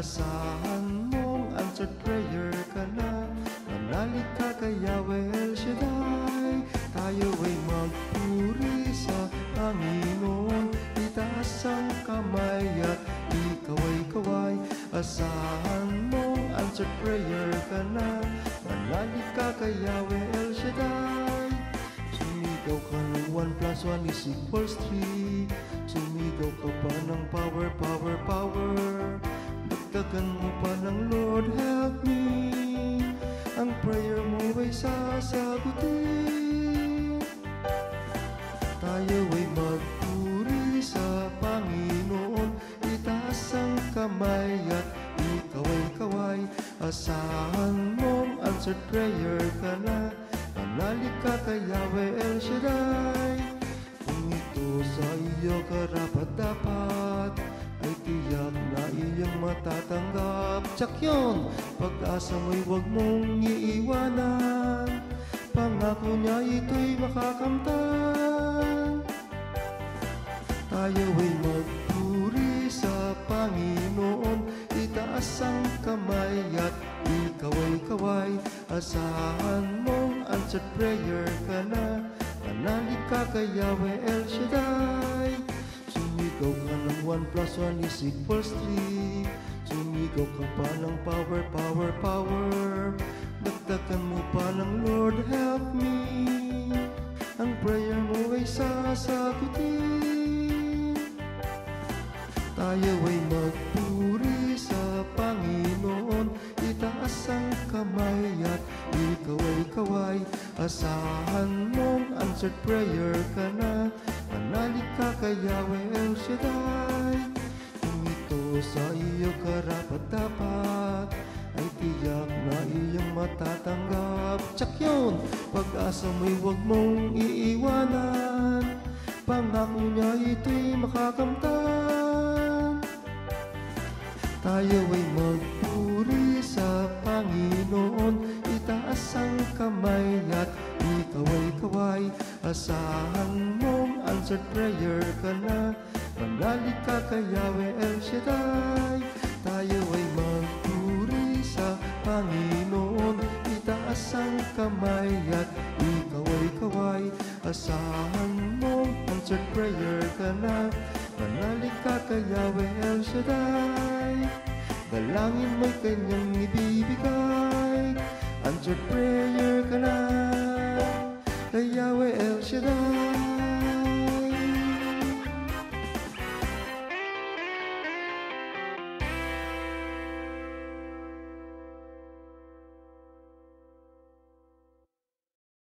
Asahan mong answered prayer ka na Manalig ka kay Yahweh El Shaddai Tayo ay magpuri sa Panginoon Itaas ang kamay at ikaw ay kaway Asahan mong answered prayer ka na Manalig ka kay Yahweh El Shaddai Sumigaw ka ng 1 plus 1 is equals 3 Sumigaw ka pa ng power, power, power. Dagdagan mo pa ng Lord help me. Ang prayer mo ay sasagutin. Tayo ay magpuri sa Panginoon. Itaas ang kamay at ikaw ay kaway. Asahan mong answered prayer ka na. Manalig ka kay Yahweh El Shaddai matatanggap. Tsak yun, pag-asa mo'y huwag mong iiwanan. Pangako niya ito'y makakamtan. Tayo ay magpuri sa Panginoon. Itaas ang kamay at ikaw ay kaway. Asahan mong answered prayer ka na. Manalig ka kay Yahweh El Shaddai 1 plus 1 is equals 3 Sumigaw ka pa ng power, power, power. Dagdagan mo pa ng Lord help me. Ang prayer mo ay sasagutin Tayo ay magpuri sa Panginoon. Itaas ang kamay at ikaw ay kaway. Asahan mong answered prayer ka na. Manalig ka kay Yahweh El Shaddai ito sa iyo karapat-dapat Ay tiyak na iyong matatanggap. Tsak yun, pag-asa mo'y huwag mong iiwanan Pangako niya ito'y makakamtan. Tayo ay magpuri sa Panginoon Itaas ang kamay at ikaw ay kaway. Asahan mong answered prayer ka na Manalig ka kay Yahweh El Shaddai. Tayo ay magpuri sa Panginoon. Itaas ang kamay at ikaw ay kaway. Asahan mong answered prayer ka na. Manalig ka kay Yahweh El Shaddai. Dalangin mo'y kanyang ibibigay. Answered prayer ka na